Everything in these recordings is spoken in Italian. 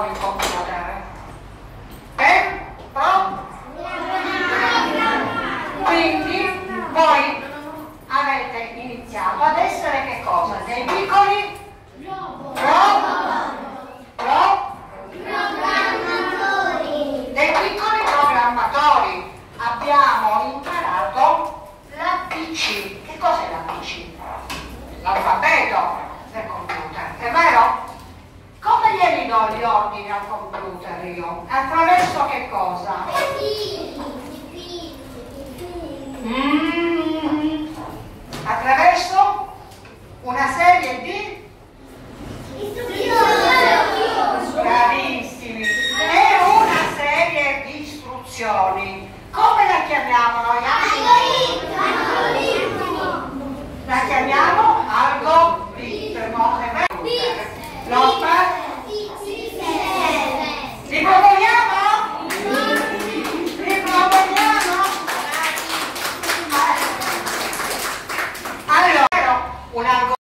con il computer? Per pro? Quindi voi avete iniziato ad essere che cosa? Dei piccoli? Pro? Pro? Dei piccoli programmatori. Abbiamo imparato l'ABC. Che cos'è do gli ordini al computer io? Attraverso che cosa? Mm, attraverso una serie di bravissimi e una serie di istruzioni. Come la chiamiamo noi? Un algoritmo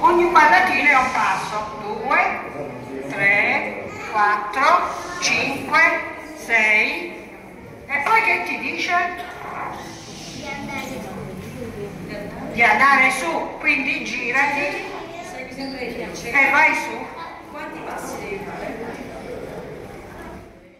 ogni quadratino è un passo 2 3 4 5 6 e poi che ti dice? di andare su. Quindi girati. Segui sempre il piace. e vai su